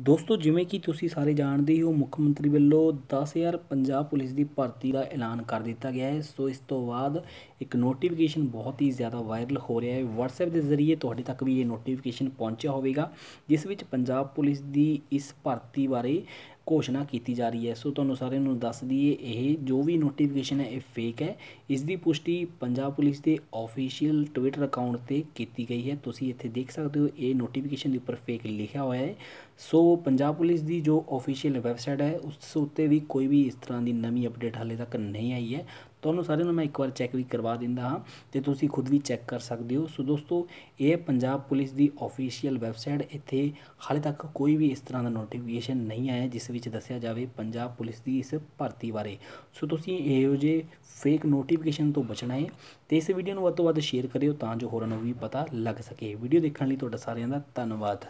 ਦੋਸਤੋ, ਜਿਵੇਂ ਕਿ ਤੁਸੀਂ ਸਾਰੇ ਜਾਣਦੇ ਹੋ ਮੁੱਖ ਮੰਤਰੀ ਵੱਲੋਂ 10000 ਪੰਜਾਬ ਪੁਲਿਸ ਦੀ ਭਰਤੀ ਦਾ ਐਲਾਨ ਕਰ ਦਿੱਤਾ ਗਿਆ ਹੈ। ਸੋ, ਇਸ ਤੋਂ ਬਾਅਦ ਇੱਕ ਨੋਟੀਫਿਕੇਸ਼ਨ ਬਹੁਤ ਹੀ ਜ਼ਿਆਦਾ ਵਾਇਰਲ ਹੋ ਰਿਹਾ ਹੈ। WhatsApp ਦੇ ਜ਼ਰੀਏ ਤੁਹਾਡੇ ਤੱਕ ਵੀ ਇਹ ਨੋਟੀਫਿਕੇਸ਼ਨ ਪਹੁੰਚਿਆ ਹੋਵੇਗਾ, ਜਿਸ ਵਿੱਚ ਪੰਜਾਬ ਪੁਲਿਸ ਦੀ ਇਸ ਭਰਤੀ ਬਾਰੇ ਘੋਸ਼ਣਾ ਕੀਤੀ ਜਾ ਰਹੀ ਹੈ। ਸੋ ਤੁਹਾਨੂੰ ਸਾਰਿਆਂ ਨੂੰ ਦੱਸ ਦਈਏ, ਇਹ ਜੋ ਵੀ ਨੋਟੀਫਿਕੇਸ਼ਨ ਹੈ, ਇਹ ਫੇਕ ਹੈ। ਇਸ ਦੀ ਪੁਸ਼ਟੀ ਪੰਜਾਬ ਪੁਲਿਸ ਦੇ ਆਫੀਸ਼ੀਅਲ ਟਵਿੱਟਰ ਅਕਾਊਂਟ ਤੇ ਕੀਤੀ ਗਈ ਹੈ। ਤੁਸੀਂ ਇੱਥੇ ਦੇਖ ਸਕਦੇ ਹੋ, ਇਹ ਨੋਟੀਫਿਕੇਸ਼ਨ ਦੇ ਉੱਪਰ ਫੇਕ ਲਿਖਿਆ ਹੋਇਆ ਹੈ। ਸੋ ਪੰਜਾਬ ਪੁਲਿਸ ਦੀ ਜੋ ਆਫੀਸ਼ੀਅਲ ਵੈਬਸਾਈਟ ਹੈ, ਉਸ ਉੱਤੇ ਵੀ ਕੋਈ ਵੀ ਇਸ ਤਰ੍ਹਾਂ ਦੀ ਨਵੀਂ ਅਪਡੇਟ ਹਾਲੇ ਤੱਕ ਨਹੀਂ ਆਈ ਹੈ। ਤੁਹਾਨੂੰ ਸਾਰਿਆਂ ਨੂੰ ਮੈਂ ਇੱਕ ਵਾਰ ਚੈੱਕ ਵੀ ਕਰਵਾ ਦਿੰਦਾ ਹਾਂ ਤੇ ਤੁਸੀਂ ਖੁਦ ਵੀ ਚੈੱਕ ਕਰ ਸਕਦੇ ਹੋ। ਸੋ ਦੋਸਤੋ, ਇਹ ਪੰਜਾਬ ਪੁਲਿਸ ਦੀ ਆਫੀਸ਼ੀਅਲ ਵੈਬਸਾਈਟ ਇੱਥੇ ਹਾਲੇ ਤੱਕ ਕੋਈ ਵੀ ਇਸ ਤਰ੍ਹਾਂ ਦਾ ਨੋਟੀਫਿਕੇਸ਼ਨ ਨਹੀਂ ਆਇਆ, ਜਿਸ ਵਿੱਚ ਵਿੱਚ ਦੱਸਿਆ ਜਾਵੇ ਪੰਜਾਬ ਪੁਲਿਸ ਦੀ ਇਸ ਭਰਤੀ ਬਾਰੇ। ਸੋ ਤੁਸੀਂ ਇਹੋ ਜਿਹੇ ਫੇਕ ਨੋਟੀਫਿਕੇਸ਼ਨ ਤੋਂ ਬਚਣਾ ਹੈ ਤੇ ਇਸ ਵੀਡੀਓ ਨੂੰ ਵੱਧ ਤੋਂ ਵੱਧ ਸ਼ੇਅਰ ਕਰਿਓ ਤਾਂ ਜੋ ਹੋਰਾਂ ਨੂੰ ਵੀ ਪਤਾ ਲੱਗ ਸਕੇ। ਵੀਡੀਓ ਦੇਖਣ ਲਈ ਤੁਹਾਡਾ ਸਾਰਿਆਂ ਦਾ ਧੰਨਵਾਦ।